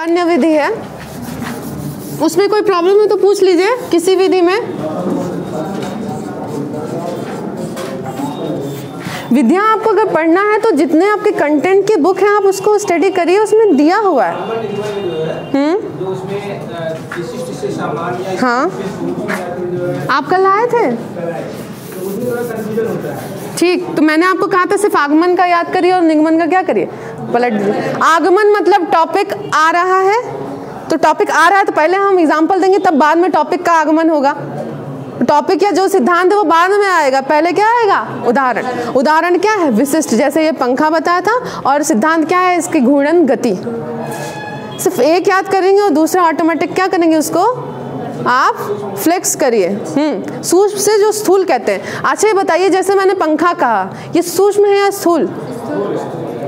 अन्य विधि है। उसमें कोई प्रॉब्लम है तो पूछ लीजिए, किसी विधि में। विद्या आपको अगर पढ़ना है तो जितने आपके कंटेंट की बुक है, आप उसको स्टडी करिए, उसमें दिया हुआ है। हम्म? हाँ। आप कल आए थे? ठीक तो मैंने आपको कहा था सिर्फ़ आगमन का याद करिए और निगमन का क्या करिए? पलट दीजिए आगमन मतलब टॉपिक आ रहा है। तो टॉपिक आ रहा है तो पहले हम एग्ज़ाम्पल देंगे, तब बाद में टॉपिक का आगमन होगा। टॉपिक या जो सिद्धांत है वो बाद में आएगा। पहले क्या आएगा? उदाहरण। उदाहरण क्या है? विशिष्ट, जैसे ये पंखा बताया था, और सिद्धांत क्या है? इसकी घूर्णन गति। सिर्फ़ एक याद करेंगे और दूसरा ऑटोमेटिक क्या करेंगे उसको? आप फ्लेक्स करिए। हम्म। सूक्ष्म से जो स्थूल कहते हैं। अच्छा ये बताइए, जैसे मैंने पंखा कहा, ये सूक्ष्म है या स्थूल?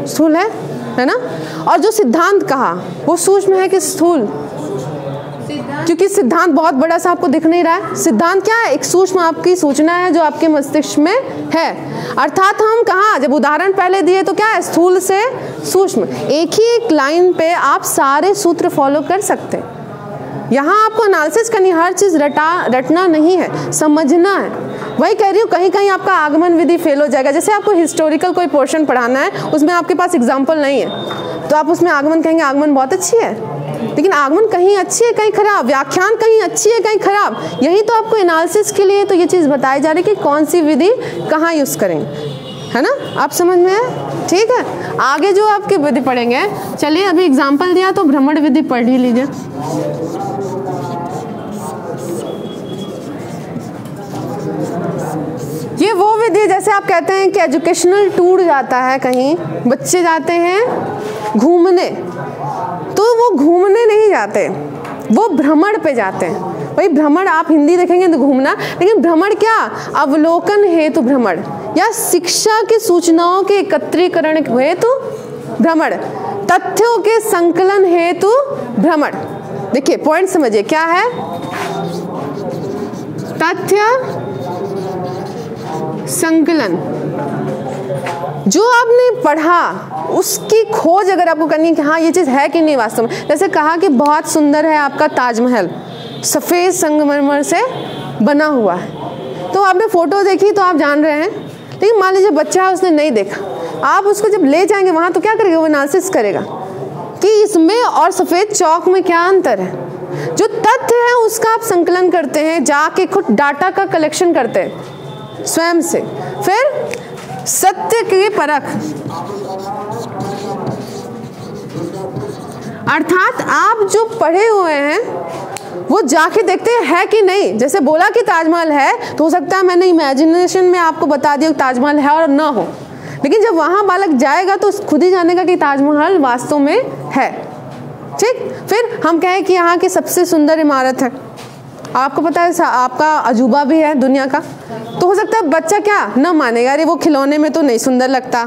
स्थूल है। है ना? और जो सिद्धांत कहा, वो सूक्ष्म है कि स्थूल? क्योंकि सिद्धांत बहुत बड़ा सा आपको दिख नहीं रहा है। सिद्धांत क्या है? एक सूक्ष्म आपकी सूचना है जो आपके मस्तिष्क में है। अर्थात हम कहा? जब उदाहरण पहले दिए तो क्या है? स्थूल से सूक्ष्म। एक ही एक लाइन पे आप सारे सूत्र फॉलो कर सकते। हैं यहाँ आपको एनालिसिस करनी हर चीज़ रटा, रटना नहीं है। समझना है। वही कह रही हूँ कहीं कहीं आपका आगमन विधि फेल हो जाएगा। जैसे आपको हिस्टोरिकल कोई पोर्शन पढ़ाना है, उसमें आपके पास एग्ज़ाम्पल नहीं है तो आप उसमें आगमन कहेंगे, आगमन बहुत अच्छी है। लेकिन आगमन कहीं अच्छी है, कहीं खराब, व्याख्यान कहीं अच्छी है, कहीं खराब। यही तो आपको एनालिसिस के लिए तो ये चीज़ बताई जा रही है कि कौन सी विधि कहाँ यूज़ करेंगे है ना? आप समझ में आए ठीक है? आगे जो आपकी विधि पढ़ेंगे, चलिए अभी एग्ज़ाम्पल दिया तो भ्रमण विधि पढ़ ही लीजिए। ये वो विधि जैसे आप कहते हैं कि एजुकेशनल टूर जाता है कहीं, बच्चे जाते हैं घूमने तो वो घूमने नहीं जाते, वो भ्रमण पे जाते हैं। भाई भ्रमण आप हिंदी देखेंगे तो घूमना, लेकिन भ्रमण क्या? अवलोकन हेतु भ्रमण, या शिक्षा की सूचनाओं के एकत्रीकरण हेतु भ्रमण, तथ्यों के संकलन हेतु भ्रमण। देखिए पॉइंट समझिए, क्या है? तथ्य संकलन। जो आपने पढ़ा, उसकी खोज अगर आपको करनी है कि हाँ ये चीज़ है कि नहीं वास्तव में, जैसे कहा कि बहुत सुंदर है आपका ताजमहल, सफ़ेद संगमरमर से बना हुआ है। तो आपने फ़ोटो देखी तो आप जान रहे हैं, लेकिन मान लीजिए बच्चा है, उसने नहीं देखा। आप उसको जब ले जाएँगे वहाँ तो क्या करेगा? वो एनालिसिस करेगा कि इसमें और सफ़ेद चौक में क्या अंतर है? जो तथ्य है, उसका आप संकलन करते हैं, जाके खुद डाटा का कलेक्शन करते हैं। स्वयं से। फिर सत्य की परख। अर्थात आप जो पढ़े हुए हैं, वो जाके देखते हैं कि नहीं। जैसे बोला कि ताजमहल है तो हो सकता है मैंने इमेजिनेशन में आपको बता दिया ताजमहल है और ना हो। लेकिन जब वहाँ बालक जाएगा तो खुद ही जानेगा कि ताजमहल वास्तव में है। ठीक? फिर हम कहें कि यहाँ की सबसे सुंदर इमारत है। आपको पता है आपका अजूबा भी है दुनिया का? तो हो सकता है बच्चा क्या न मानेगा, अरे वो खिलौने में तो नहीं सुंदर लगता।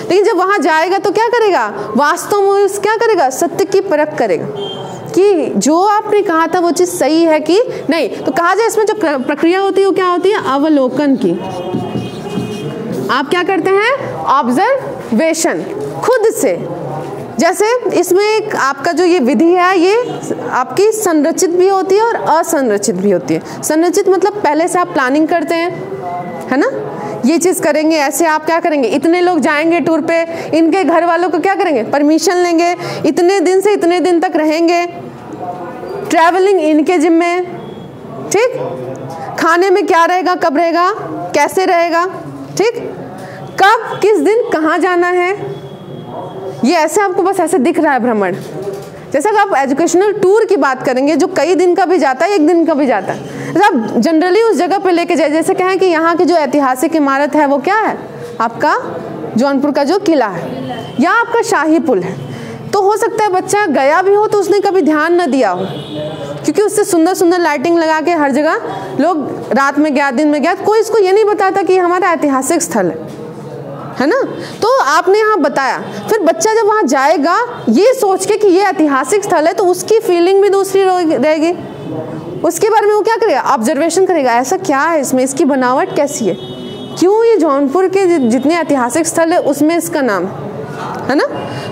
लेकिन जब वहाँ जाएगा तो क्या करेगा? वास्तव में क्या करेगा? सत्य की परख करेगा कि जो आपने कहा था वो चीज़ सही है कि नहीं? तो कहा जाए, इसमें जो प्रक्रिया होती है वो क्या होती है? अवलोकन की। आप क्या करते हैं? ऑब्जर्वेशन। खुद से। जैसे इसमें आपका जो ये विधि है, ये आपकी संरचित भी होती है और असंरचित भी होती है। संरचित मतलब पहले से आप प्लानिंग करते हैं, है ना? ये चीज़ करेंगे, ऐसे आप क्या करेंगे? इतने लोग जाएँगे टूर पे, इनके घर वालों को क्या करेंगे? परमिशन लेंगे, इतने दिन से इतने दिन तक रहेंगे। ट्रैवलिंग इनके जिम्मे, ठीक? खाने में क्या रहेगा, कब रहेगा, कैसे रहेगा, ठीक? कब, किस दिन, कहाँ जाना है? ये ऐसे आपको बस ऐसे दिख रहा है भ्रमण। जैसा कि आप एजुकेशनल टूर की बात करेंगे, जो कई दिन का भी जाता है, एक दिन का भी जाता है। जैसे आप जनरली उस जगह पे लेके जाए जैसे कहें कि यहाँ की जो ऐतिहासिक इमारत है, वो क्या है? आपका जौनपुर का जो किला है। या आपका शाही पुल है। तो हो सकता है बच्चा गया भी हो तो उसने कभी ध्यान ना दिया हो। क्योंकि उससे सुंदर सुंदर लाइटिंग लगा के हर जगह लोग रात में गया, दिन में गया, कोई इसको ये नहीं बताता कि हमारा ऐतिहासिक स्थल है। है ना? तो आपने यहाँ बताया। फिर बच्चा जब वहाँ जाएगा, ये सोच के कि ये ऐतिहासिक स्थल है तो उसकी फीलिंग भी दूसरी रहेगी। उसके बारे में वो क्या करेगा? ऑब्जर्वेशन करेगा, ऐसा क्या है इसमें? इसकी बनावट कैसी है? क्यों ये जौनपुर के जितने ऐतिहासिक स्थल है, उसमें इसका नाम? है ना?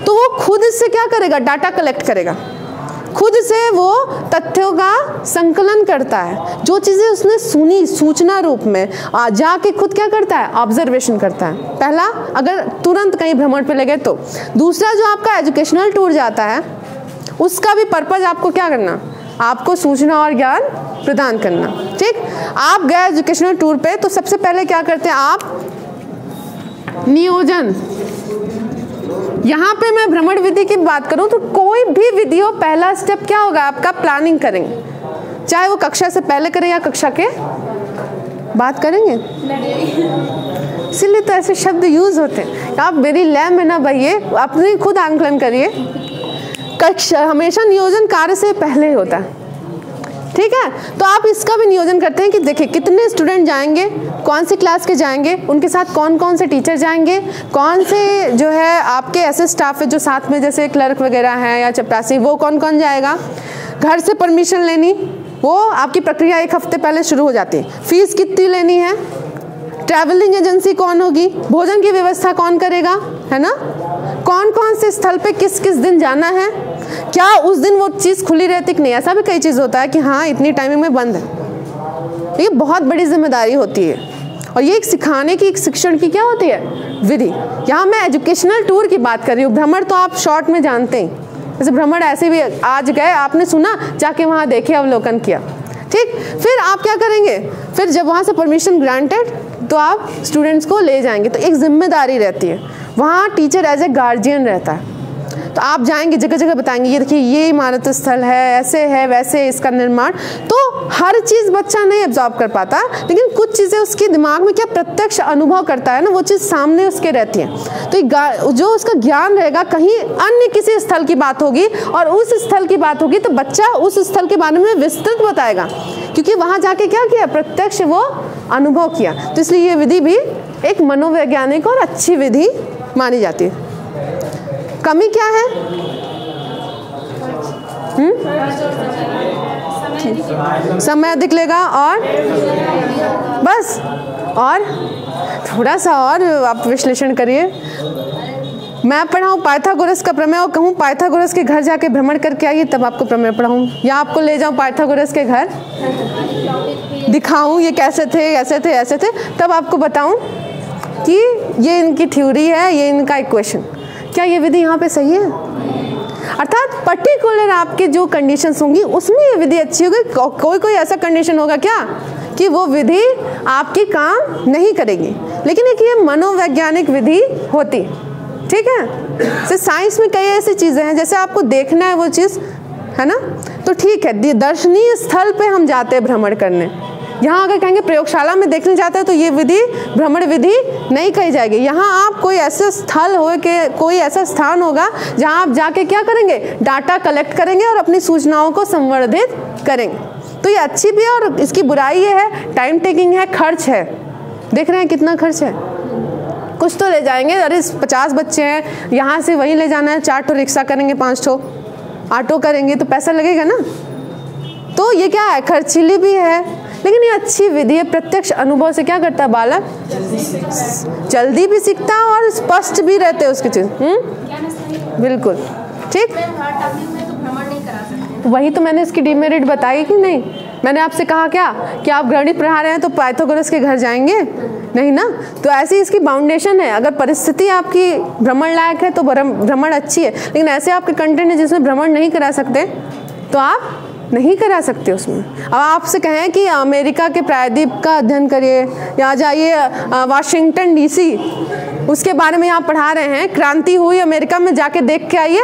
तो वो खुद इससे क्या करेगा? डाटा कलेक्ट करेगा। खुद से वो तथ्यों का संकलन करता है। जो चीज़ें उसने सुनी सूचना रूप में आ, जाके खुद क्या करता है? ऑब्जर्वेशन करता है। पहला अगर तुरंत कहीं भ्रमण पे लगे तो। दूसरा जो आपका एजुकेशनल टूर जाता है उसका भी पर्पज आपको क्या करना? आपको सूचना और ज्ञान प्रदान करना। ठीक? आप गए एजुकेशनल टूर पे तो सबसे पहले क्या करते हैं आप? नियोजन। यहाँ पे मैं भ्रमण विधि की बात करूँ तो कोई भी विधि हो, पहला स्टेप क्या होगा? आपका प्लानिंग करेंगे। चाहे वो कक्षा से पहले करें या कक्षा के बात करेंगे। इसीलिए तो ऐसे शब्द यूज़ होते हैं। आप मेरी लैब में ना भैया अपने खुद आंकलन करिए। कक्षा, हमेशा नियोजन कार्य से पहले होता है। ठीक है? तो आप इसका भी नियोजन करते हैं कि देखिए, कितने स्टूडेंट जाएँगे, कौन सी क्लास के जाएँगे, उनके साथ कौन कौन से टीचर जाएँगे, कौन से जो है आपके ऐसे स्टाफ है जो साथ में जैसे क्लर्क वगैरह हैं या चपरासी, वो कौन कौन जाएगा? घर से परमिशन लेनी, वो आपकी प्रक्रिया एक हफ़्ते पहले शुरू हो जाती है। फ़ीस कितनी लेनी है? ट्रैवलिंग एजेंसी कौन होगी? भोजन की व्यवस्था कौन करेगा? है ना? कौन कौन से स्थल पे किस किस दिन जाना है? क्या उस दिन वो चीज़ खुली रहती कि नहीं? ऐसा भी कई चीज़ होता है कि हाँ इतनी टाइमिंग में बंद है। ये बहुत बड़ी ज़िम्मेदारी होती है। और ये एक सिखाने की, एक शिक्षण की क्या होती है? विधि। यहाँ मैं एजुकेशनल टूर की बात कर रही हूँ। भ्रमण तो आप शॉर्ट में जानते हैं। जैसे भ्रमण ऐसे भी आज गए, आपने सुना, जाके वहाँ देखे, अवलोकन किया। ठीक? फिर आप क्या करेंगे? फिर जब वहाँ से परमिशन ग्रांटेड तो आप स्टूडेंट्स को ले जाएँगे। तो एक ज़िम्मेदारी रहती है। वहाँ टीचर एज ए गार्जियन रहता है। तो आप जाएँगे जगह जगह बताएँगे, ये देखिए, ये इमारत स्थल है, ऐसे है, वैसे इसका निर्माण। तो हर चीज़ बच्चा नहीं एब्जॉर्ब कर पाता, लेकिन कुछ चीज़ें उसके दिमाग में क्या प्रत्यक्ष अनुभव करता है ना, वो चीज़ सामने उसके रहती है। तो जो उसका ज्ञान रहेगा, कहीं अन्य किसी स्थल की बात होगी और उस स्थल की बात होगी तो बच्चा उस स्थल के बारे में विस्तृत बताएगा। क्योंकि वहाँ जाके क्या किया? प्रत्यक्ष वो अनुभव किया। तो इसलिए ये विधि भी एक मनोवैज्ञानिक और अच्छी विधि मानी जाती है। कमी क्या है? हम्म? समय अधिक लेगा और बस, और थोड़ा सा और आप विश्लेषण करिए। मैं पढ़ाऊँ पाइथागोरस का प्रमेय और कहूँ पाइथागोरस के घर जाके भ्रमण करके आइए, तब आपको प्रमेय पढ़ाऊँ। या आपको ले जाऊँ पाइथागोरस के घर? दिखाऊँ, ये कैसे थे, ऐसे थे ऐसे थे, तब आपको बताऊँ। कि ये इनकी थ्योरी है, ये इनका इक्वेशन क्या ये विधि यहाँ पे सही है? अर्थात पर्टिकुलर आपके जो कंडीशंस होंगी, उसमें ये विधि अच्छी होगी। कोई कोई ऐसा कंडीशन होगा क्या? कि वो विधि आपकी काम नहीं करेगी। लेकिन एक ये मनोवैज्ञानिक विधि होती। ठीक है? जैसे साइंस में कई ऐसी चीज़ें हैं, जैसे आपको देखना है वो चीज़, है ना? तो ठीक है दर्शनीय स्थल पे हम जाते हैं भ्रमण करने। यहाँ अगर कहेंगे प्रयोगशाला में देखने जाते हैं तो ये विधि, भ्रमण विधि नहीं कही जाएगी। यहाँ आप कोई ऐसे स्थल हो के, कोई ऐसा स्थान होगा जहाँ आप जाके क्या करेंगे? डाटा कलेक्ट करेंगे और अपनी सूचनाओं को संवर्धित करेंगे। तो ये अच्छी भी है और इसकी बुराई ये है टाइम टेकिंग है, खर्च है। देख रहे हैं कितना खर्च है। कुछ तो ले जाएँगे। अरे, पचास बच्चे हैं, यहाँ से वहीं ले जाना है। चार ठो रिक्शा करेंगे, पाँच ठो। ऑटो करेंगे तो पैसा लगेगा ना? तो ये क्या है? खर्चीली भी है। लेकिन ये अच्छी विधि है, प्रत्यक्ष अनुभव से क्या करता है बालक? जल्दी भी सीखता है और स्पष्ट भी रहते हैं उसकी चीज़। हम्म? बिल्कुल। ठीक? वही तो मैंने इसकी डिमेरिट बताई कि नहीं? मैंने आपसे कहा क्या? कि आप गणित पढ़ा रहे हैं तो पाइथागोरस के घर जाएँगे? नहीं ना? तो ऐसी इसकी बाउंडेशन है। अगर परिस्थिति आपकी भ्रमण लायक है तो भ्रमण अच्छी है। लेकिन ऐसे आपके कंटेंट है जिसमें भ्रमण नहीं करा सकते तो आप नहीं करा सकते उसमें। अब आपसे कहें कि अमेरिका के प्रायद्वीप का अध्ययन करिए, या जाइए वाशिंगटन डीसी, उसके बारे में यहाँ पढ़ा रहे हैं, क्रांति हुई अमेरिका में, जाके देख के आइए।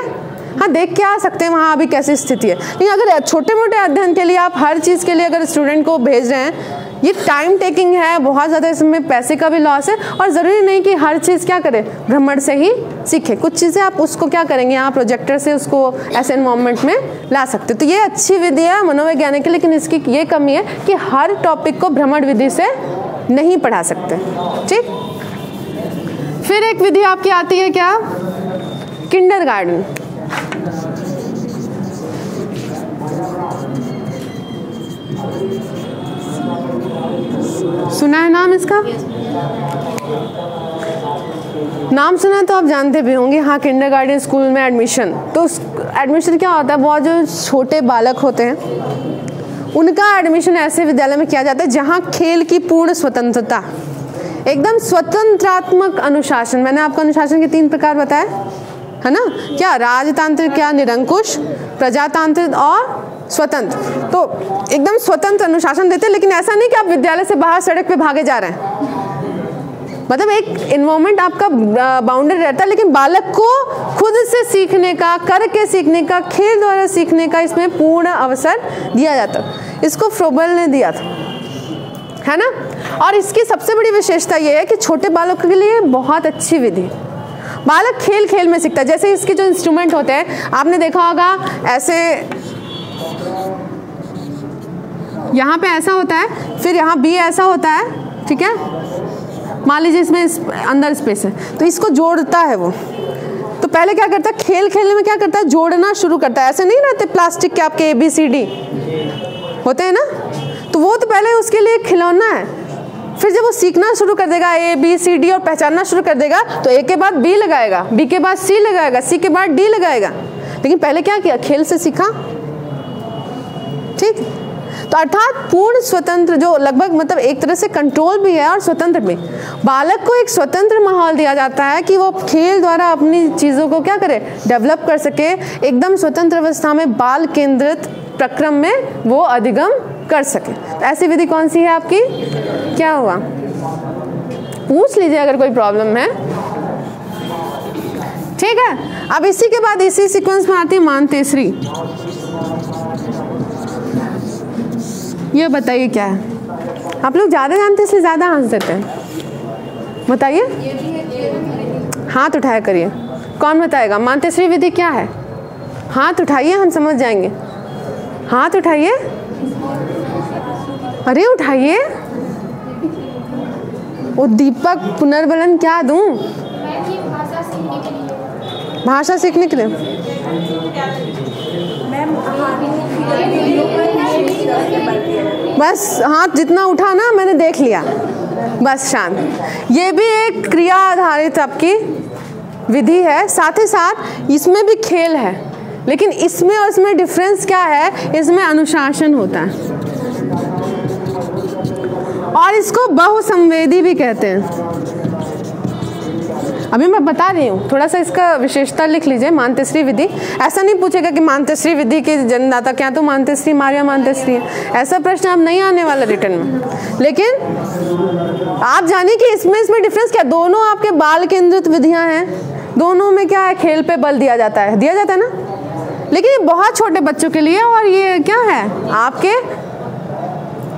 हाँ देख के आ सकते हैं, वहाँ अभी कैसी स्थिति है। लेकिन अगर छोटे मोटे अध्ययन के लिए आप हर चीज़ के लिए अगर स्टूडेंट को भेज रहे हैं, ये टाइम टेकिंग है, बहुत ज़्यादा इसमें पैसे का भी लॉस है और ज़रूरी नहीं कि हर चीज़ क्या करें, भ्रमण से ही सीखें। कुछ चीज़ें आप उसको क्या करेंगे, यहाँ प्रोजेक्टर से उसको ऐसे इन्वामेंट में ला सकते तो ये अच्छी विधि है मनोवैज्ञानिक की लेकिन इसकी ये कमी है कि हर टॉपिक को भ्रमण विधि से नहीं पढ़ा सकते। ठीक? फिर एक विधि आपकी आती है क्या? किंडर गार्डन सुना है नाम इसका? नाम सुना तो आप जानते भी होंगे। हाँ किंडर गार्डन स्कूल में एडमिशन तो एडमिशन क्या होता है? बहुत जो छोटे बालक होते हैं, उनका एडमिशन ऐसे विद्यालय में किया जाता है जहाँ खेल की पूर्ण स्वतंत्रता, एकदम स्वतंत्रात्मक अनुशासन। मैंने आपको अनुशासन के तीन प्रकार बताए। है ना? क्या राजतांत्रिक, क्या निरंकुश, प्रजातांत्रिक और स्वतंत्र? तो एकदम स्वतंत्र अनुशासन देते हैं, लेकिन ऐसा नहीं कि आप विद्यालय से बाहर सड़क पे भागे जा रहे हैं। मतलब एक इन्वायरमेंट आपका बाउंडेड रहता है, लेकिन बालक को खुद से सीखने का, करके सीखने का, खेल द्वारा सीखने का इसमें पूर्ण अवसर दिया जाता इसको फ्रोबल ने दिया था। है ना? और इसकी सबसे बड़ी विशेषता यह है कि छोटे बालकों के लिए बहुत अच्छी विधि बालक खेल खेल में सीखता है। जैसे इसके जो इंस्ट्रूमेंट होते हैं आपने देखा होगा ऐसे यहाँ पे ऐसा होता है फिर यहाँ बी ऐसा होता है ठीक है? मान लीजिए इसमें इस, अंदर स्पेस है तो इसको जोड़ता है वो। तो पहले क्या करता है? खेल खेलने में क्या करता है? जोड़ना शुरू करता है। ऐसे नहीं रहते प्लास्टिक के आपके ए बी सी डी होते हैं ना? तो वो तो पहले उसके लिए खिलौना है। फिर जब वो सीखना शुरू कर देगा ए बी सी डी और पहचानना शुरू कर देगा तो ए के बाद बी लगाएगा बी के बाद सी लगाएगा सी के बाद डी लगाएगा। लेकिन पहले क्या किया? खेल से सीखा। ठीक? तो अर्थात पूर्ण स्वतंत्र जो लगभग मतलब एक तरह से कंट्रोल भी है और स्वतंत्र भी। बालक को एक स्वतंत्र माहौल दिया जाता है कि वो खेल द्वारा अपनी चीज़ों को क्या करे? डेवलप कर सके। एकदम स्वतंत्र अवस्था में बाल केंद्रित प्रक्रम में वो अधिगम कर सके। तो ऐसी विधि कौन सी है आपकी? क्या हुआ? पूछ लीजिए अगर कोई प्रॉब्लम है। ठीक है? अब इसी के बाद इसी सीक्वेंस में आती है मान तीसरी। ये बताइए क्या है? आप लोग ज़्यादा जानते हैं, इसलिए ज़्यादा आंसर देते हैं। बताइए। हाथ उठाया करिए। कौन बताएगा? मानतेश्री विधि क्या है? हाथ उठाइए, हम समझ जाएँगे। हाथ उठाइए। अरे उठाइए। वो दीपक क्या दूँ? भाषा सीखने के लिए। बस, हाथ जितना उठा ना, मैंने देख लिया। बस, शांत। ये भी एक क्रिया आधारित आपकी विधि है। साथ ही साथ, इसमें भी खेल है। लेकिन इसमें और इसमें डिफरेंस क्या है? इसमें अनुशासन होता है। और इसको बहुसंवेदी भी कहते हैं। अभी मैं बता रही हूँ, थोड़ा सा इसका विशेषता लिख लीजिए मानतेश्री विधि। ऐसा नहीं पूछेगा कि मानतेश्री विधि के जन्मदाता क्या तो मानतेश्री मारिया मानतेश्री है। ऐसा प्रश्न अब नहीं आने वाला रिटर्न में। लेकिन आप जानिए कि इसमें इसमें डिफरेंस क्या, दोनों आपके बाल केंद्रित विधियाँ हैं। दोनों में क्या है, खेल पे बल दिया जाता है। दिया जाता है ना? लेकिन ये बहुत छोटे बच्चों के लिए और ये क्या है, आपके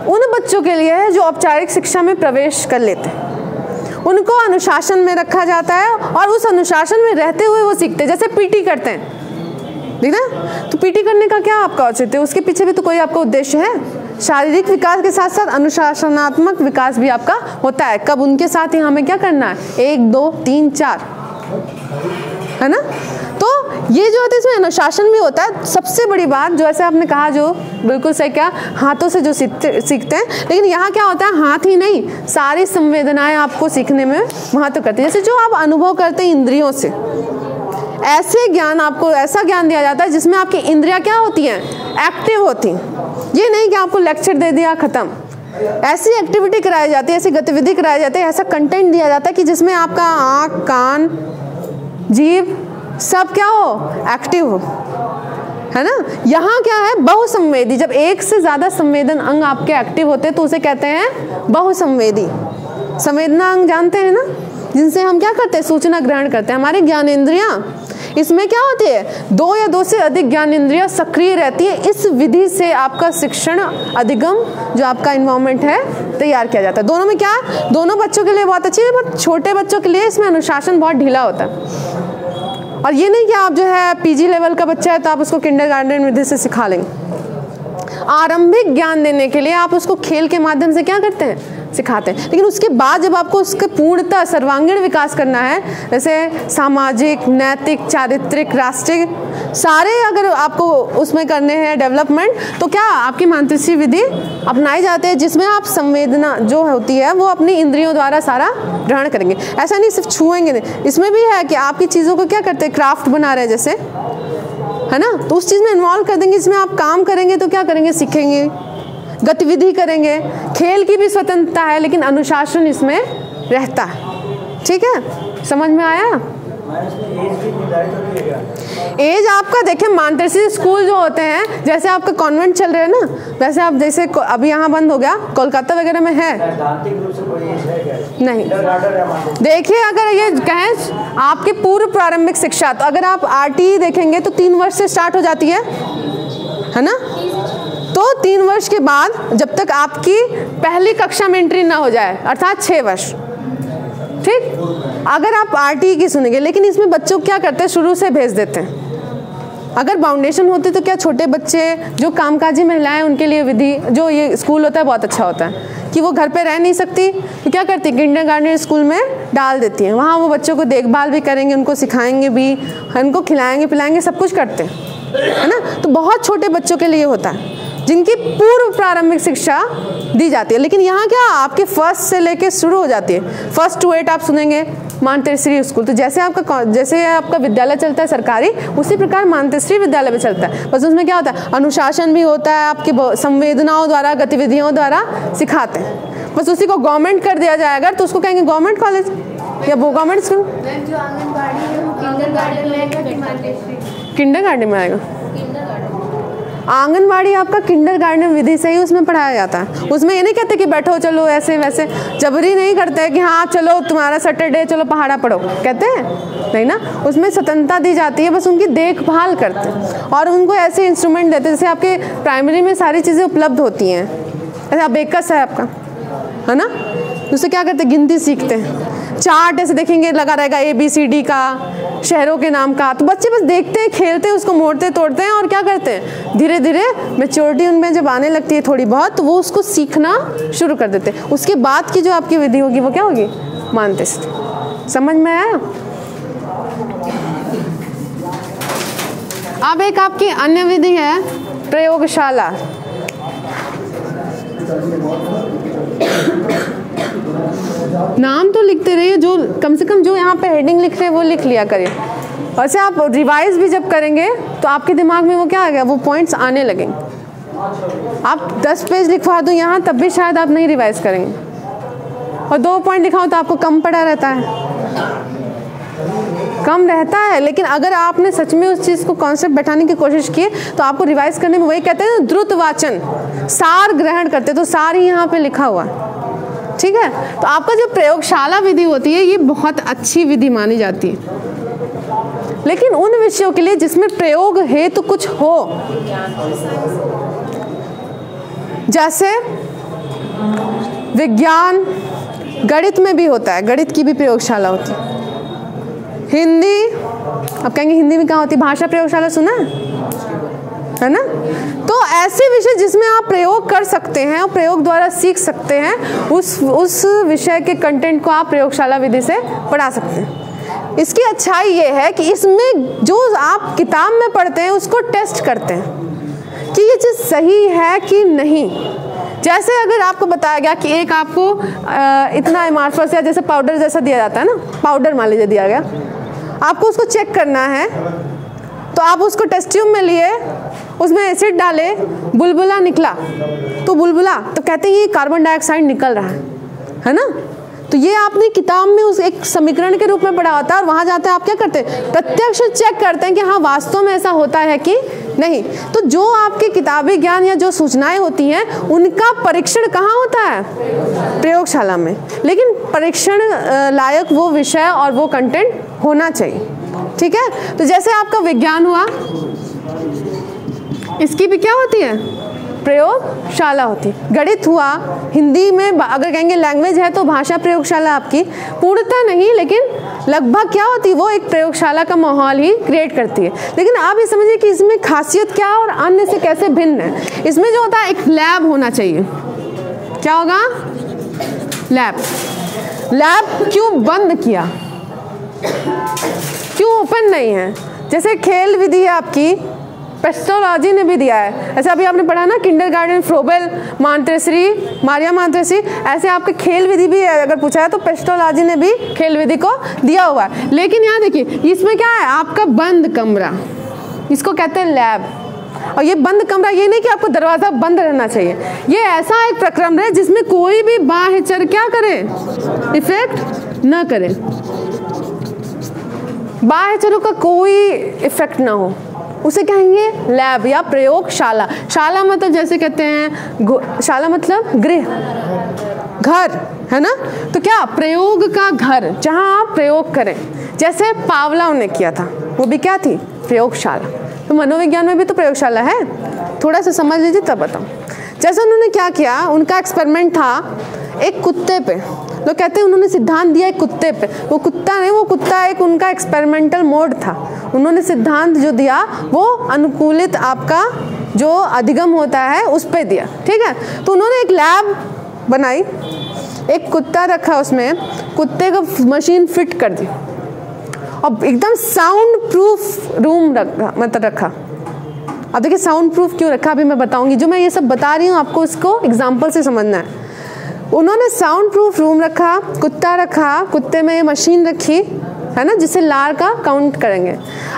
उन बच्चों के लिए है जो औपचारिक शिक्षा में प्रवेश कर लेते हैं। उनको अनुशासन में रखा जाता है और उस अनुशासन में रहते हुए वो सीखते हैं। जैसे पीटी करते हैं। ठीक ना? तो पीटी करने का क्या आपका औचित्य उसके पीछे भी तो कोई आपका उद्देश्य है? शारीरिक विकास के साथ साथ अनुशासनात्मक विकास भी आपका होता है। कब उनके साथ ही हमें क्या करना है? एक, दो, तीन, चार। है ना? ये जो होता है इसमें अनुशासन भी होता है। सबसे बड़ी बात, जो ऐसे आपने कहा जो बिल्कुल सही क्या, हाथों से जो सीखते सीखते हैं, लेकिन यहाँ क्या होता है, हाथ ही नहीं, सारी संवेदनाएँ आपको सीखने में महत्व करती हैं। जैसे जो आप अनुभव करते हैं इंद्रियों से, ऐसे ज्ञान आपको, ऐसा ज्ञान दिया जाता है जिसमें आपकी इंद्रियाँ क्या होती हैं एक्टिव होती ये नहीं कि आपको लेक्चर दे दिया, ख़त्म। ऐसी एक्टिविटी कराई जाती है, ऐसी गतिविधि कराई जाती है, ऐसा कंटेंट दिया जाता है कि जिसमें आपका आँख, कान जीव सब क्या हो? एक्टिव हो। है ना? यहाँ क्या है? बहुसंवेदी। जब एक से ज़्यादा संवेदन अंग आपके एक्टिव होते हैं तो उसे कहते हैं बहुसंवेदी। संवेदना अंग जानते हैं ना? जिनसे हम क्या करते हैं? सूचना ग्रहण करते हैं। हमारी ज्ञानेन्द्रियाँ इसमें क्या होती है? दो या दो से अधिक ज्ञान इंद्रिया सक्रिय रहती है। इस विधि से आपका शिक्षण अधिगम, जो आपका इन्वायरमेंट है, तैयार किया जाता है। दोनों में क्या? दोनों बच्चों के लिए बहुत अच्छी है, बट छोटे बच्चों के लिए इसमें अनुशासन बहुत ढीला होता है। और ये नहीं कि आप जो है पीजी लेवल का बच्चा है तो आप उसको किंडर गार्डन विधि से सिखा लेंगे आरंभिक ज्ञान देने के लिए आप उसको खेल के माध्यम से क्या करते हैं? सिखाते हैं। लेकिन उसके बाद जब आपको उसके पूर्णतः सर्वांगीण विकास करना है, जैसे सामाजिक, नैतिक, चारित्रिक, राष्ट्रीय, सारे अगर आपको उसमें करने हैं डेवलपमेंट तो क्या आपकी मानसिक विधि अपनाई जाती है, जिसमें आप संवेदना जो होती है, वो अपनी इंद्रियों द्वारा सारा ग्रहण करेंगे? ऐसा नहीं सिर्फ़ छुएँगे नहीं, इसमें भी है कि आपकी चीज़ों को क्या करते हैं, क्राफ्ट बना रहे हैं जैसे, है ना? तो उस चीज़ में इन्वॉल्व कर देंगे इसमें आप काम करेंगे तो क्या करेंगे? सीखेंगे। गतिविधि करेंगे। खेल की भी स्वतंत्रता है लेकिन अनुशासन इसमें रहता है। ठीक है? समझ में आया? एज आपका देखें मानतरसी स्कूल जो होते हैं जैसे आपका कॉन्वेंट चल रहे हैं ना वैसे आप जैसे अभी यहाँ बंद हो गया कोलकाता वगैरह में है? नहीं। देखिए अगर ये कहें आपके पूर्व प्रारंभिक शिक्षा तो अगर आप आर देखेंगे तो तीन वर्ष से स्टार्ट हो जाती है। है ना? तो तीन वर्ष के बाद जब तक आपकी पहली कक्षा में एंट्री ना हो जाए, अर्थात छः वर्ष, ठीक? अगर आप आर की सुनेंगे, लेकिन इसमें बच्चों क्या करते हैं? शुरू से भेज देते हैं। अगर बाउंडेशन होती तो क्या छोटे बच्चे, जो कामकाजी महिलाएँ, उनके लिए विधि, जो ये स्कूल होता है, बहुत अच्छा होता है। कि वो घर पे रह नहीं सकती तो क्या करती है? किंडर गार्डन स्कूल में डाल देती हैं। वहाँ वो बच्चों को देखभाल भी करेंगे, उनको सिखाएँगे भी, उनको खिलाएँगे, पिलाएँगे, सब कुछ करते हैं। है ना? तो बहुत छोटे बच्चों के लिए होता है। जिनकी पूर्व प्रारंभिक शिक्षा दी जाती है। लेकिन यहाँ क्या आपके फ़र्स्ट से लेके शुरू हो जाती है? फ़र्स्ट टू एट आप सुनेंगे मानतेश्वरी स्कूल। तो जैसे आपका जैसे आपका विद्यालय चलता है सरकारी उसी प्रकार मानतेश्वरी विद्यालय में चलता है। बस उसमें क्या होता है? अनुशासन भी होता है आपकी संवेदनाओं द्वारा गतिविधियों द्वारा सिखाते हैं। बस उसी को गवर्नमेंट कर दिया जाए अगर तो उसको कहेंगे गवर्नमेंट कॉलेज या वो गवर्नमेंट स्कूल किंडर गार्डन में आएगा कि मार्केट किंडर गार्डन में आएगा किंडर गार्डन आंगनबाड़ी आपका किंडर गार्डन विधि से ही उसमें पढ़ाया जाता है। उसमें ये नहीं कहते कि बैठो, चलो, ऐसे, वैसे। जबरी नहीं करते कि हाँ चलो, तुम्हारा सैटरडे चलो, पहाड़ा पढ़ो। कहते हैं? नहीं ना? उसमें स्वतंत्रता दी जाती है, बस उनकी देखभाल करते हैं। और उनको ऐसे इंस्ट्रूमेंट देते जैसे आपके प्राइमरी में सारी चीज़ें उपलब्ध होती हैं। जैसे अबेकस है आपका, है ना? उससे क्या करते गिनती सीखते हैं। चार्ट ऐसे देखेंगे, लगा रहेगा ए बी सी डी का। शहरों के नाम का। तो बच्चे बस देखते हैं, खेलते हैं, उसको मोड़ते, तोड़ते हैं और क्या करते हैं? धीरे धीरे मेच्योरिटी उनमें जब आने लगती है थोड़ी बहुत तो वो उसको सीखना शुरू कर देते हैं। उसके बाद की जो आपकी विधि होगी, वो क्या होगी? मानते समझ में आया? अब एक आपकी अन्य विधि है, प्रयोगशाला। नाम तो लिखते रहिए, जो कम से कम जो यहाँ पे हेडिंग लिख रहे हैं, वो लिख लिया करिए। वैसे आप रिवाइज भी जब करेंगे तो आपके दिमाग में वो क्या आ गया? वो पॉइंट्स आने लगेंगे आप दस पेज लिखवा दो यहाँ, तब भी शायद आप नहीं रिवाइज करेंगे। और दो पॉइंट लिखाओ तो आपको कम पड़ा रहता है। कम रहता है, लेकिन अगर आपने सच में उस चीज़ को कॉन्सेप्ट बैठाने की कोशिश की तो आपको रिवाइज करने में वही कहते हैं द्रुत वाचन। सार ग्रहण करते तो सार ही यहाँ पे लिखा हुआ है। ठीक है? तो आपका जो प्रयोगशाला विधि होती है, ये बहुत अच्छी विधि मानी जाती है। लेकिन उन विषयों के लिए जिसमें प्रयोग है तो कुछ हो, जैसे विज्ञान, गणित में भी होता है, गणित की भी प्रयोगशाला होती है। हिंदी अब कहेंगे हिंदी में क्या होती है? भाषा प्रयोगशाला सुना है? है ना? तो ऐसे विषय जिसमें आप प्रयोग कर सकते हैं और प्रयोग द्वारा सीख सकते हैं उस उस विषय के कंटेंट को आप प्रयोगशाला विधि से पढ़ा सकते हैं। इसकी अच्छाई ये है कि इसमें जो आप किताब में पढ़ते हैं उसको टेस्ट करते हैं कि ये चीज़ सही है कि नहीं। जैसे अगर आपको बताया गया कि एक आपको अ, इतना एमार्फस या जैसे पाउडर जैसा दिया जाता है ना? पाउडर मान लीजिए दिया गया। आपको उसको चेक करना है तो आप उसको टेस्ट ट्यूब में लिए, उसमें एसिड डाले, बुलबुला निकला। तो बुलबुला तो कहते हैं ये कार्बन डाइऑक्साइड निकल रहा है है ना? तो ये आपने किताब में उस एक समीकरण के रूप में पढ़ा होता है और वहाँ जाते हैं आप क्या करते हैं? प्रत्यक्ष चेक करते हैं कि हाँ वास्तव में ऐसा होता है कि नहीं। तो जो आपके किताबी ज्ञान या जो सूचनाएँ होती हैं, उनका परीक्षण कहाँ होता है? प्रयोगशाला में। लेकिन परीक्षण लायक वो विषय और वो कंटेंट होना चाहिए। ठीक है? तो जैसे आपका विज्ञान हुआ, इसकी भी क्या होती है? प्रयोगशाला होती। गणित हुआ, हिंदी में अगर कहेंगे लैंग्वेज है तो भाषा प्रयोगशाला आपकी। पूर्णतः नहीं, लेकिन लगभग क्या होती है वो एक प्रयोगशाला का माहौल ही क्रिएट करती है। लेकिन आप ये समझिए कि इसमें खासियत क्या और अन्य से कैसे भिन्न है। इसमें जो होता है, एक लैब होना चाहिए। क्या होगा? लैब लैब क्यों बंद किया? ओपन नहीं है। जैसे खेल विधि है आपकी पेस्टोलॉजी ने भी दिया है। ऐसे अभी आपने पढ़ा ना kindergarten Froebel Montessori Maria Montessori ऐसे आपके खेल विधि भी है, अगर पूछा है तो पेस्टोलॉजी ने भी खेल विधि को दिया हुआ है। लेकिन यहाँ देखिए इसमें क्या है आपका बंद कमरा इसको कहते हैं लैब। और ये बंद कमरा ये नहीं कि आपको दरवाज़ा बंद रहना चाहिए। ये ऐसा एक प्रक्रम है जिसमें कोई भी बाह्यचर क्या करे? इफ़ेक्ट ना करे। बाह्यचरों का कोई इफ़ेक्ट ना हो। उसे कहेंगे? लैब या प्रयोगशाला। शाला मतलब जैसे कहते हैं शाला मतलब गृह। घर, है ना? तो क्या? प्रयोग का घर, जहाँ आप प्रयोग करें। जैसे पावलाव ने किया था, वो भी क्या थी? प्रयोगशाला। तो मनोविज्ञान में भी तो प्रयोगशाला है। थोड़ा सा समझ लीजिए, तब बताओ जैसे उन्होंने क्या किया? उनका एक्सपेरिमेंट था, एक कुत्ते पे। लोग कहते हैं, उन्होंने सिद्धांत दिया एक कुत्ते पे। वो कुत्ता नहीं, वो कुत्ता एक उनका एक्सपेरिमेंटल मोड था। उन्होंने सिद्धांत जो दिया, वो अनुकूलित आपका जो अधिगम होता है, उस पर दिया। ठीक है? तो उन्होंने एक लैब बनाई, एक कुत्ता रखा उसमें, कुत्ते को मशीन फिट कर दी। और एकदम साउंड प्रूफ रूम रखा मतलब रखा। अब देखिए साउंड प्रूफ क्यों रखा, अभी मैं बताऊँगी। जो मैं ये सब बता रही हूँ, आपको इसको एग्ज़ाम्पल से समझना है। उन्होंने साउंड प्रूफ रूम रखा, कुत्ता रखा, कुत्ते में मशीन रखी, है ना, जिसे लार का काउंट करेंगे।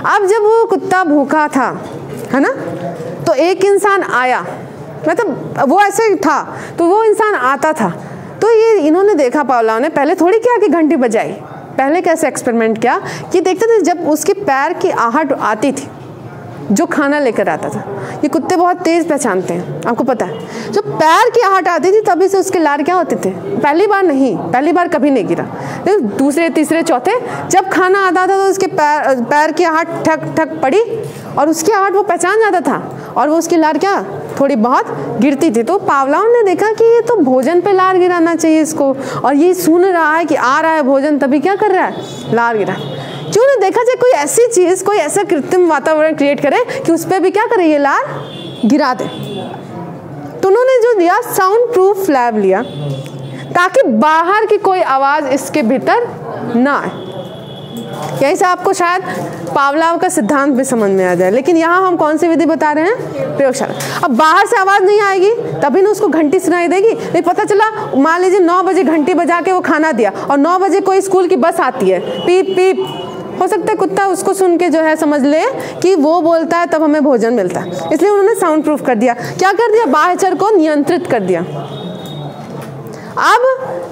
अब जब वो कुत्ता भूखा था, है ना तो एक इंसान आया मतलब वो ऐसे था तो वो इंसान आता था। तो ये इन्होंने देखा पावलाव ने, पहले थोड़ी क्या कि घंटी बजाई, पहले कैसे एक्सपेरिमेंट किया, कि देखते थे जब उसके पैर की आहट आती थी जो खाना लेकर आता था। ये कुत्ते बहुत तेज पहचानते हैं, आपको पता है। जब पैर की आहट आती थी, तभी से उसके लार क्या होते थे? पहली बार नहीं, पहली बार कभी नहीं गिरा। लेकिन दूसरे, तीसरे, चौथे, जब खाना आता था तो उसके पैर पैर की आहट ठक ठक पड़ी और उसकी आहट वो पहचान जाता था। और वो उसकी लार क्या, थोड़ी बहुत गिरती थी। तो पावलाव ने देखा कि ये तो भोजन पे लार गिराना चाहिए इसको। और ये सुन रहा है कि आ रहा है भोजन, तभी क्या कर रहा है? लार गिरा। क्यों ना देखा जाए कोई ऐसी चीज़, कोई ऐसा कृत्रिम वातावरण क्रिएट करे कि उस पर भी क्या करे ये लार गिरा दे। तो उन्होंने जो दिया साउंड प्रूफ लैब लिया, ताकि बाहर की कोई आवाज़ इसके भीतर ना आए। यहीं से आपको शायद पावलाव का सिद्धांत भी समझ में आ जाए। लेकिन यहाँ हम कौन सी विधि बता रहे हैं? प्रयोगशाला। अब बाहर से आवाज़ नहीं आएगी, तभी ना उसको घंटी सुनाई देगी। नहीं, पता चला, मान लीजिए नौ बजे घंटी बजा के वो खाना दिया, और नौ बजे कोई स्कूल की बस आती है। पीप पीप। हो सकता है कुत्ता उसको सुन के जो है समझ ले कि वो बोलता है, तब हमें भोजन मिलता है। इसलिए उन्होंने साउंड प्रूफ कर दिया। क्या कर दिया? बाह्यचर को नियंत्रित कर दिया। अब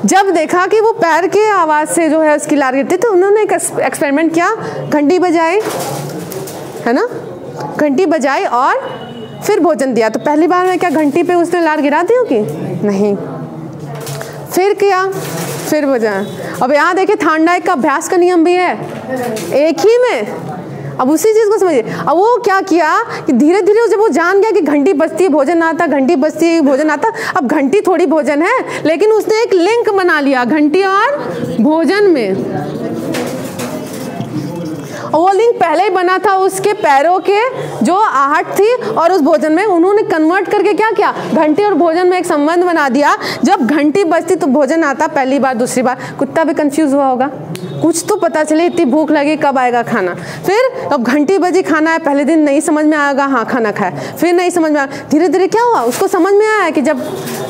जब देखा कि वो पैर के आवाज़ से जो है उसकी लार गिरती तो उन्होंने एक एक्सपेरिमेंट किया। घंटी बजाई, है ना? घंटी बजाई और फिर भोजन दिया। तो पहली बार में क्या घंटी पे उसने लार गिरा दी होगी? नहीं। फिर किया। फिर बजाएँ अब यहाँ देखिए थांडाइक का अभ्यास का नियम भी है। एक ही में। अब उसी चीज़ को समझिए। अब वो क्या किया कि धीरे धीरे जब वो जान गया कि घंटी बजती है, भोजन आता, घंटी बजती है, भोजन आता, अब घंटी थोड़ी भोजन है, लेकिन उसने एक लिंक बना लिया, घंटी और भोजन में। वो पहले ही बना था उसके पैरों के जो आहट थी और उस भोजन में उन्होंने कन्वर्ट करके क्या किया? घंटी और भोजन में एक संबंध बना दिया। जब घंटी बजती तो भोजन आता पहली बार, दूसरी बार। कुत्ता भी कंफ्यूज हुआ होगा। कुछ तो पता चले इतनी भूख लगी, कब आएगा खाना। फिर अब घंटी बजी, खाना है पहले दिन नहीं समझ में आएगा हाँ खाना खाए फिर नहीं समझ में आया। धीरे धीरे क्या हुआ? उसको समझ में आया कि जब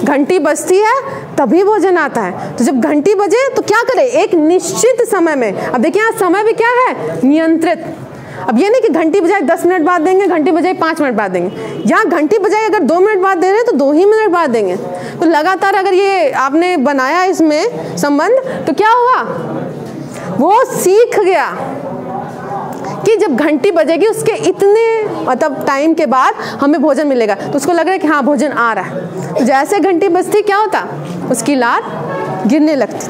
घंटी बजती है, तभी भोजन आता है। तो जब घंटी बजे तो क्या करे? एक निश्चित समय में, अब देखिए यहाँ समय भी क्या है? नियंत्रित। अब ये नहीं कि घंटी बजाए दस मिनट बाद देंगे, घंटी बजाए पाँच मिनट बाद देंगे। यहाँ घंटी बजाए अगर दो मिनट बाद दे रहे हैं तो दो ही मिनट बाद देंगे। तो लगातार अगर ये आपने बनाया इसमें संबंध तो क्या हुआ? वो सीख गया कि जब घंटी बजेगी उसके इतने मतलब टाइम के बाद हमें भोजन मिलेगा। तो उसको लग रहा है कि हाँ भोजन आ रहा है। तो जैसे घंटी बजती, क्या होता? उसकी लार गिरने लगती।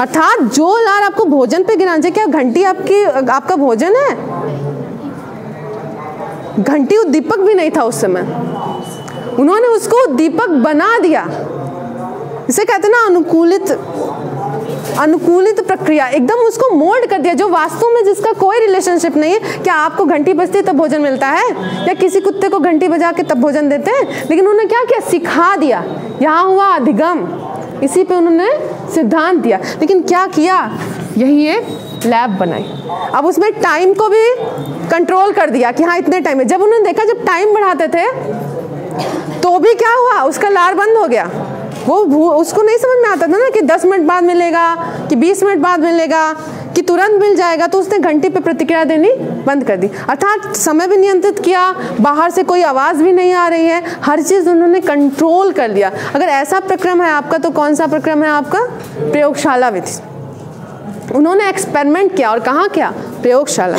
अर्थात जो लार आपको भोजन पे गिराना चाहिए, क्या घंटी आपकी, आपका भोजन है? घंटी उद्दीपक भी नहीं था उस समय। उन्होंने उसको दीपक बना दिया। इसे कहते ना अनुकूलित अनुकूलित प्रक्रिया, एकदम उसको मोल्ड कर दिया, जो वास्तव में जिसका कोई रिलेशनशिप नहीं है, क्या आपको घंटी बजती तब भोजन मिलता है? या किसी कुत्ते को घंटी बजा के तब भोजन देते हैं? लेकिन उन्होंने क्या किया? सिखा दिया। यहाँ हुआ अधिगम। इसी पे उन्होंने सिद्धांत दिया। लेकिन क्या किया? यही एक लैब बनाई। अब उसमें टाइम को भी कंट्रोल कर दिया कि हाँ इतने टाइम में। जब उन्होंने देखा, जब टाइम बढ़ाते थे तो भी क्या हुआ? उसका लार बंद हो गया। वो उसको नहीं समझ में आता था ना कि 10 मिनट बाद मिलेगा, कि 20 मिनट बाद मिलेगा, कि तुरंत मिल जाएगा तो उसने घंटे पे प्रतिक्रिया देनी बंद कर दी। अर्थात समय भी नियंत्रित किया, बाहर से कोई आवाज़ भी नहीं आ रही है, हर चीज़ उन्होंने कंट्रोल कर लिया। अगर ऐसा प्रक्रम है आपका तो कौन सा प्रक्रम है आपका? प्रयोगशाला विधि। उन्होंने एक्सपेरिमेंट किया और कहाँ किया? प्रयोगशाला।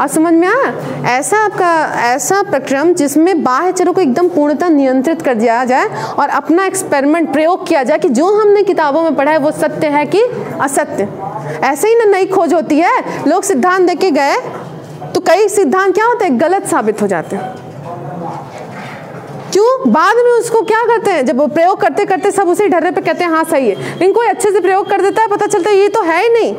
आज समझ में आया? ऐसा आपका, ऐसा प्रक्रम जिसमें बाह्य चरों को एकदम पूर्णतः नियंत्रित कर दिया जाए और अपना एक्सपेरिमेंट प्रयोग किया जाए कि जो हमने किताबों में पढ़ा है वो सत्य है कि असत्य? ऐसे ही ना नई खोज होती है। लोग सिद्धांत देके गए तो कई सिद्धांत क्या होते हैं? गलत साबित हो जाते हैं। क्यों? बाद में उसको क्या करते हैं? जब वो प्रयोग करते करते सब उसी ढर्रे पे कहते हैं हाँ सही है। लेकिन कोई अच्छे से प्रयोग कर देता है, पता चलता है, ये तो है ही नहीं।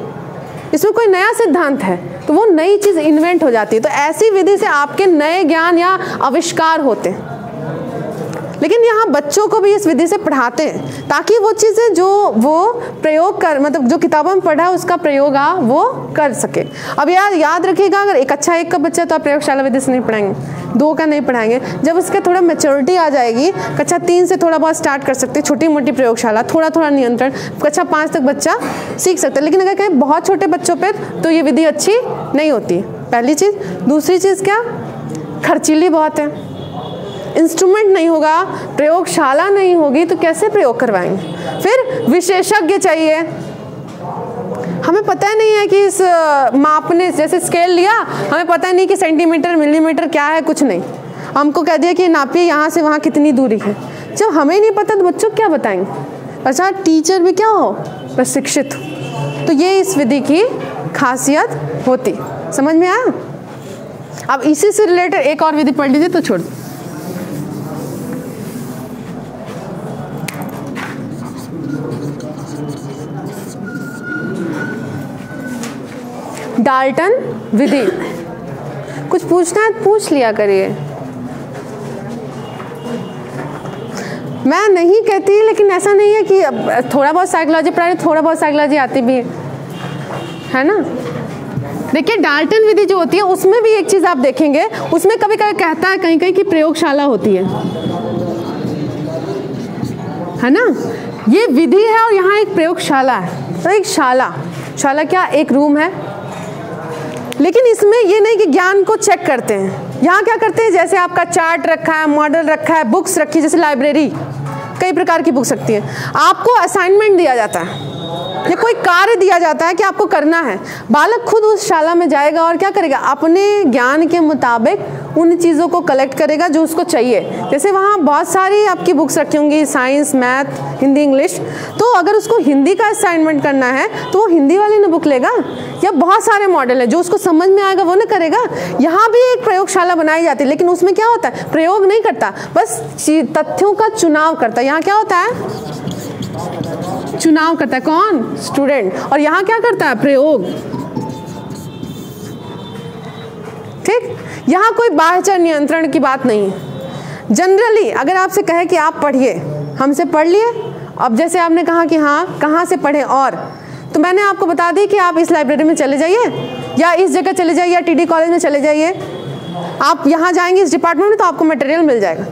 इसमें कोई नया सिद्धांत है तो वो नई चीज़ इन्वेंट हो जाती है। तो ऐसी विधि से आपके नए ज्ञान या आविष्कार होते हैं। लेकिन यहाँ बच्चों को भी इस विधि से पढ़ाते हैं, ताकि वो चीज़ें जो वो प्रयोग कर मतलब जो किताबों में पढ़ा उसका प्रयोग आ वो कर सके। अब यार याद रखिएगा, अगर एक अच्छा एक का बच्चा तो आप प्रयोगशाला विधि से नहीं पढ़ाएँगे दो का नहीं पढ़ाएँगे। जब उसके थोड़ा मेच्योरिटी आ जाएगी, कक्षा तीन से थोड़ा बहुत स्टार्ट कर सकते हैं छोटी मोटी प्रयोगशाला थोड़ा थोड़ा नियंत्रण, कक्षा पाँच तक बच्चा सीख सकता है। लेकिन अगर कहें बहुत छोटे बच्चों पर तो ये विधि अच्छी नहीं होती। पहली चीज़। दूसरी चीज़ क्या? खर्चीली बहुत है। इंस्ट्रूमेंट नहीं होगा, प्रयोगशाला नहीं होगी तो कैसे प्रयोग करवाएँगे? फिर विशेषज्ञ चाहिए। हमें पता ही नहीं है कि इस मापने जैसे स्केल लिया, हमें पता ही नहीं कि सेंटीमीटर मिलीमीटर क्या है, कुछ नहीं। हमको कह दिया कि नापिए यहाँ से वहाँ कितनी दूरी है। जब हमें नहीं पता तो बच्चों क्या बताएँगे? अच्छा टीचर भी क्या हो? प्रशिक्षित हो। तो ये इस विधि की खासियत होती। समझ में आया? अब इसी से रिलेटेड एक और विधि पढ़ लीजिए तो छोड़ दो। डाल्टन विधि। कुछ पूछना है तो पूछ लिया करिए। मैं नहीं कहती, लेकिन ऐसा नहीं है कि थोड़ा बहुत साइकोलॉजी पढ़ा थोड़ा बहुत साइकोलॉजी आती भी है। है ना? देखिए डाल्टन विधि जो होती है, उसमें भी एक चीज़ आप देखेंगे, उसमें कभी कभी कहता है कहीं कहीं कि प्रयोगशाला होती है। है ना? ये विधि है और यहाँ एक प्रयोगशाला है तो एक शाला। शाला क्या? एक रूम है। लेकिन इसमें ये नहीं कि ज्ञान को चेक करते हैं। यहाँ क्या करते हैं? जैसे आपका चार्ट रखा है मॉडल रखा है बुक्स रखी है, जैसे लाइब्रेरी कई प्रकार की बुक्स रखती है। आपको असाइनमेंट दिया जाता है। या कोई कार्य दिया जाता है कि आपको करना है। बालक खुद उस शाला में जाएगा और क्या करेगा? अपने ज्ञान के मुताबिक उन चीज़ों को कलेक्ट करेगा जो उसको चाहिए। जैसे वहाँ बहुत सारी आपकी बुक्स रखी होंगी साइंस मैथ हिंदी इंग्लिश तो अगर उसको हिंदी का असाइनमेंट करना है तो वो हिंदी वाली ना बुक लेगा? या बहुत सारे मॉडल है, जो उसको समझ में आएगा, वो ना करेगा? यहाँ भी एक प्रयोगशाला बनाई जाती है, लेकिन उसमें क्या होता है? प्रयोग नहीं करता। बस तथ्यों का चुनाव करता है। यहाँ क्या होता है? चुनाव करता है। कौन? स्टूडेंट और यहाँ क्या करता है? प्रयोग। ठीक? यहाँ कोई बाह्यचर नियंत्रण की बात नहीं है। जनरली अगर आपसे कहे कि आप पढ़िए, हमसे पढ़ लिए, अब जैसे आपने कहा कि हाँ कहाँ से पढ़े और तो मैंने आपको बता दी कि आप इस लाइब्रेरी में चले जाइए, या इस जगह चले जाइए, या टीडी कॉलेज में चले जाइए। आप यहाँ जाएँगे इस डिपार्टमेंट में तो आपको मटेरियल मिल जाएगा।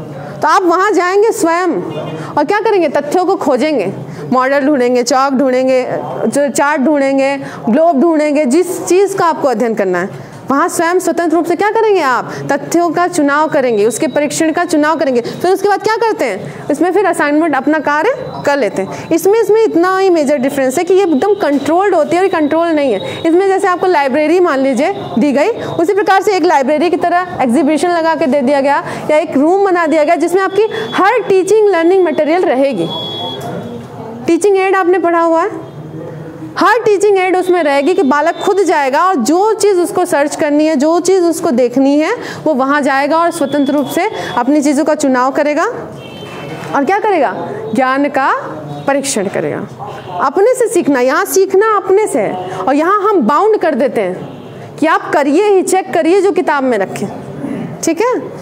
तो आप वहाँ जाएँगे स्वयं, और क्या करेंगे? तथ्यों को खोजेंगे। मॉडल ढूंढेंगे चौक ढूंढेंगे चार्ट ढूंढेंगे ग्लोब ढूंढेंगे, जिस चीज़ का आपको अध्ययन करना है। वहाँ स्वयं स्वतंत्र रूप से क्या करेंगे आप? तथ्यों का चुनाव करेंगे, उसके परीक्षण का चुनाव करेंगे, फिर उसके बाद क्या करते हैं? इसमें फिर असाइनमेंट अपना कार्य कर लेते हैं। इसमें इसमें इतना ही मेजर डिफरेंस है कि ये एकदम कंट्रोल्ड होती है और कंट्रोल नहीं है। इसमें जैसे आपको लाइब्रेरी मान लीजिए दी गई, उसी प्रकार से एक लाइब्रेरी की तरह एग्जीबिशन लगा के दे दिया गया या एक रूम बना दिया गया जिसमें आपकी हर टीचिंग लर्निंग मटेरियल रहेगी। टीचिंग एड आपने पढ़ा हुआ है? हर टीचिंग एड उसमें रहेगी कि बालक खुद जाएगा और जो चीज़ उसको सर्च करनी है, जो चीज़ उसको देखनी है, वो वहाँ जाएगा और स्वतंत्र रूप से अपनी चीज़ों का चुनाव करेगा। और क्या करेगा? ज्ञान का परीक्षण करेगा। अपने से सीखना, यहाँ सीखना अपने से है और यहाँ हम बाउंड कर देते हैं कि आप करिए ही चेक करिए जो किताब में रखें। ठीक है?